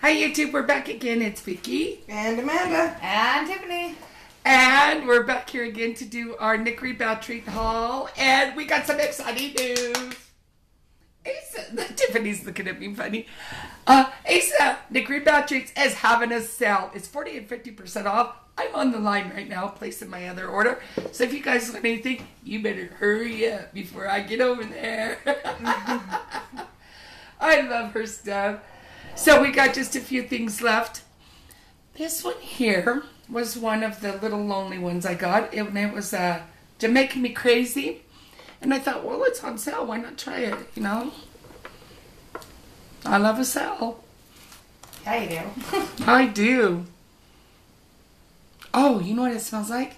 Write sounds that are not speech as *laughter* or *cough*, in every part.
Hi YouTube, we're back again. It's Vicky. And Amanda. And Tiffany. And we're back here again to do our Nikory Bath Treat haul. And we got some exciting news. Asa, *laughs* Tiffany's looking at me funny. Uh, Asa, Nikory Bath Treats is having a sale. It's 40 and 50% off. I'm on the line right now placing my other order. So if you guys want anything, you better hurry up before I get over there. *laughs* I love her stuff. So we got just a few things left. This one here was one of the little lonely ones I got. It, it was uh, Jamaican Me Crazy. And I thought, well, it's on sale. Why not try it, you know? I love a sale. Yeah, you do. *laughs* I do. Oh, you know what it smells like?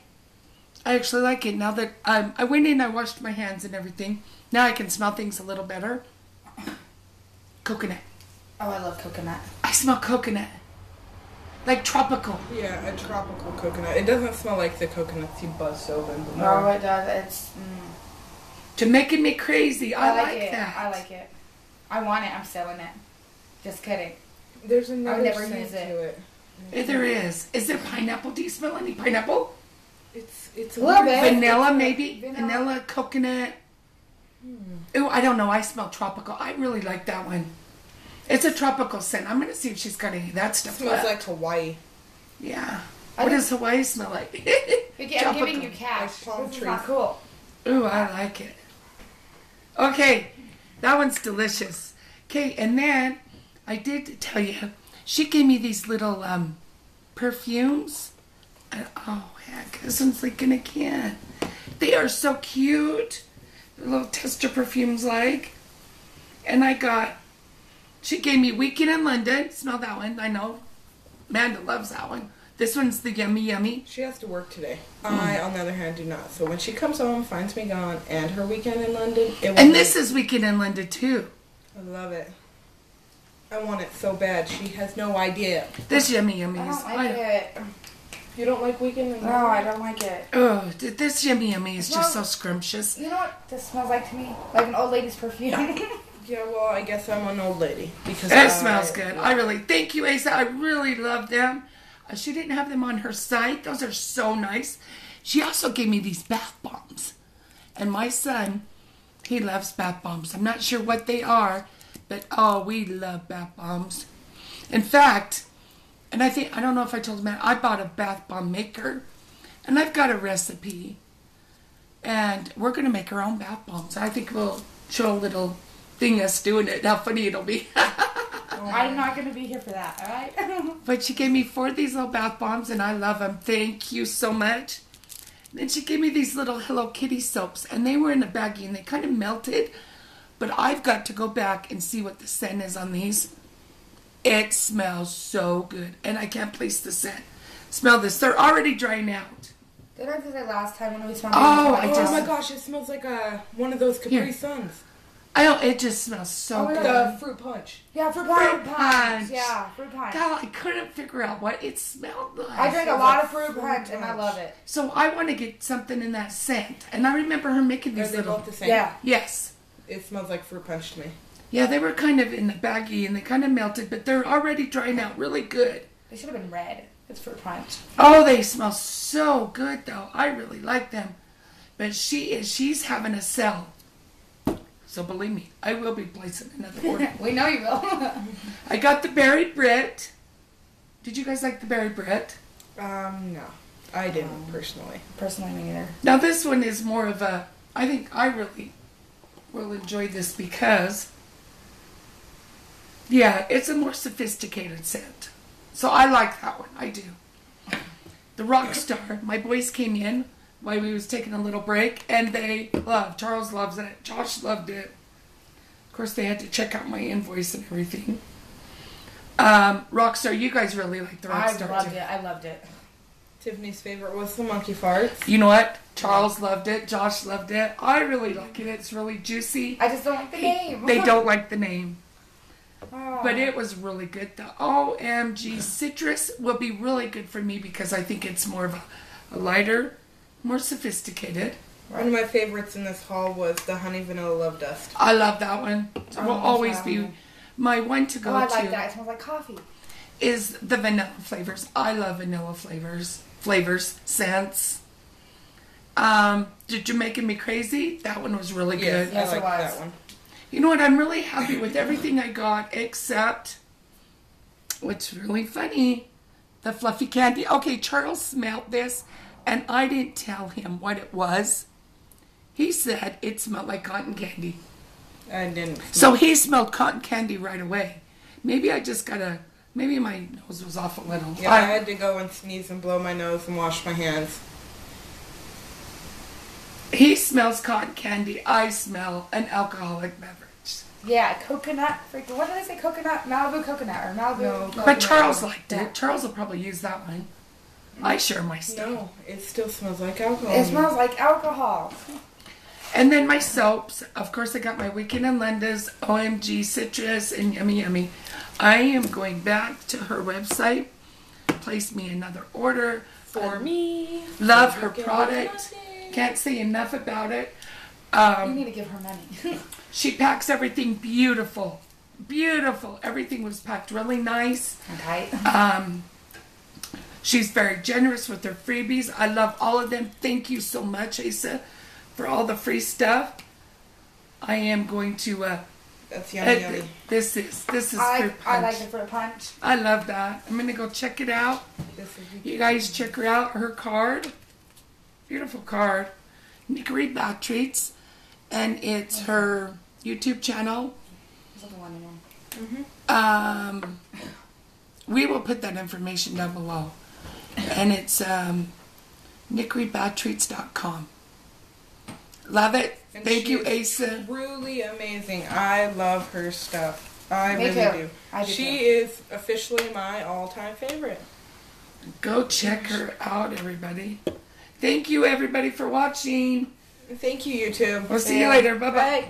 I actually like it now that um, I went in, I washed my hands and everything. Now I can smell things a little better. Coconut. Oh, I love coconut. I smell coconut. Like tropical. Yeah, a tropical coconut. It doesn't smell like the coconuts you bust open. But Oh, more. it does. It's. Mm, Jamaican me crazy. I, I, like, like, it. that. I like it. I want it. I'm selling it. Just kidding. There's another never scent use it. to it. Yeah, there is. Is there pineapple? Do you smell any pineapple? It's it's A little bit. Vanilla, maybe? Vanilla. Vanilla, coconut. Ooh, I don't know. I smell tropical. I really like that one. It's a tropical scent. I'm going to see if she's got any of that It stuff smells left. like Hawaii. yeah. I What does Hawaii smell like? *laughs* Vicky, I'm giving you cash. Like palm this is not cool. Ooh, I like it. Okay, that one's delicious. Okay, and then I did tell you, she gave me these little um, perfumes. And, oh, heck, this one's leaking again. They are so cute. They're little tester perfumes like. And I got, she gave me Weekend in London. Smell that one, I know. Amanda loves that one. This one's the Yummy Yummy. She has to work today. I, on the other hand, do not. So when she comes home, finds me gone, and her weekend in London, it will And be- this is Weekend in London too. I love it. I want it so bad. She has no idea. This Yummy Yummy I is. don't like it. You don't like weekend in London? No, London? I don't like it. Oh, this yummy yummy is just so scrumptious. You know what this smells like to me? Like an old lady's perfume. *laughs* Yeah, well, I guess I'm an old lady because It I- smells good. I really thank you, Asa. I really love them. Uh, she didn't have them on her site. Those are so nice. She also gave me these bath bombs, and my son, he loves bath bombs. I'm not sure what they are, but oh, we love bath bombs. In fact, and I think I don't know if I told that I bought a bath bomb maker, and I've got a recipe, and we're gonna make our own bath bombs. I think we'll show a little thing us doing it. How funny it'll be. *laughs* I'm not going to be here for that, alright? *laughs* But she gave me four of these little bath bombs, and I love them. Thank you so much. Then she gave me these little Hello Kitty soaps, and they were in a baggie, and they kind of melted. But I've got to go back and see what the scent is on these. It smells so good, and I can't place the scent. Smell this; they're already drying out. Did I do that last time when we smelled Oh? I Oh my gosh, it smells like a one of those Capri. Suns. I don't. It just smells so Oh good. God. The fruit punch. Yeah, fruit Fruit punch. punch. Yeah, fruit punch. God, I couldn't figure out what it smelled like. I drink a lot like of fruit fruit punch and I love it. So I want to get something in that scent, and I remember her making Are these they little. both the same? Yeah. Yes. It smells like fruit punch to me. Yeah, they were kind of in the baggie and they kind of melted, but they're already drying out really good. They should have been red. It's fruit punch. Oh, they smell so good though. I really like them. But she is she's having a sell. So believe me, I will be placing another order. *laughs* we know you will. *laughs* I got the berry Brit. Did you guys like the berry Brit? Um, no, I didn't personally. Personally, me neither. Now this one is more of a I think I really will enjoy this because yeah, it's a more sophisticated scent. So I like that one. I do. The Rockstar, my boys came in while we was taking a little break and they love Charles loves it. Josh loved it. Of course they had to check out my invoice and everything. Um, Rockstar, you guys really like the Rockstar. I loved too. it. I loved it. Tiffany's favorite was the monkey farts. You know what? Charles loved it. Josh loved it. I really like it. It's really juicy. I just don't like the name. They don't *laughs* like the name, Oh. but it was really good. The OMG citrus will be really good for me because I think it's more of a, a lighter, more sophisticated. One of my favorites in this haul was the honey vanilla love dust. I love that one. It Oh, will always be love. My one to go Oh, I to like that. It smells like coffee. is the vanilla flavors. I love vanilla flavors, flavors, scents. Um, did you Jamaican me crazy? That one was really Yes, good. Yes, I like that one. You know what? I'm really happy with everything I got except what's really funny the fluffy candy. Okay, Charles smelled this and I didn't tell him what it was. He said it smelled like cotton candy. I didn't. So he smelled cotton candy right away. Maybe I just got a. maybe my nose was off a little. Yeah, I I- had to go and sneeze and blow my nose and wash my hands. he smells cotton candy. I smell an alcoholic beverage. Yeah, coconut. Freaking, what did I say? Coconut, Malibu coconut, or Malibu. No, coconut. But Charles liked Yeah. it. Charles will probably use that one. I share my stuff. No, it still smells like alcohol. It smells like alcohol. And then my soaps. Of course, I got my Weekend and Linda's, OMG Citrus, and Yummy Yummy. I am going back to her website. Place me another order. for me. Love her product. Can't say enough about it. You Um, need to give her money. *laughs* she packs everything beautiful. Beautiful. Everything was packed really nice. okay. Um, she's very generous with her freebies. I love all of them. Thank you so much, Asa, for all the free stuff. I am going to. Uh, That's yummy, uh, yummy. this is this is I fruit like, I like the fruit punch. I love that. I'm gonna go check it out. This is You guys check her out. Her card, beautiful card. Nikory Bath Treats, and it's her YouTube channel. There's only one in there. Um, we will put that information down below. And it's um, nikorybathtreats.com. Love it. And Thank you, Asa. Truly amazing. I love her stuff. I Me really too. do. I do she too. is officially my all-time favorite. Go check her out, everybody. Thank you, everybody, for watching. Thank you, YouTube. We'll see you later. Bye bye. Bye.